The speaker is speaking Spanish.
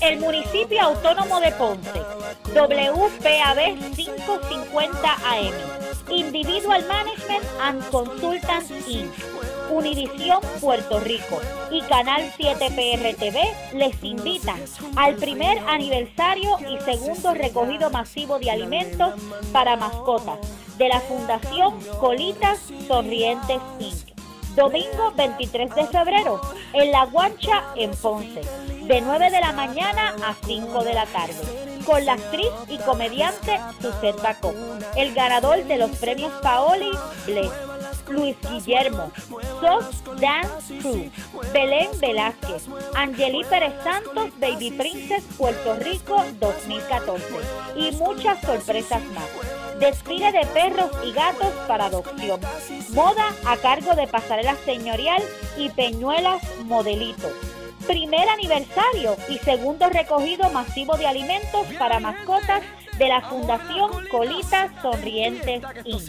El municipio autónomo de Ponce, WPAB 550 AM, Individual Management and Consultants Inc., Univisión Puerto Rico y Canal 7 PRTV les invitan al primer aniversario y segundo recogido masivo de alimentos para mascotas de la Fundación Colitas Sonrientes Inc. Domingo 23 de febrero en La Guancha en Ponce, de 9 de la mañana a 5 de la tarde, con la actriz y comediante Suzette Bacó, el ganador de los premios Paoli Bless, Luis Guillermo, Sos Dance Crew, Belén Velázquez, Angeli Pérez Santos, Baby Princess Puerto Rico 2014 y muchas sorpresas más. Desfile de perros y gatos para adopción. Moda a cargo de Pasarela Señorial y Peñuelas Modelito. Primer aniversario y segundo recogido masivo de alimentos para mascotas de la Fundación Colitas Sonrientes Inc.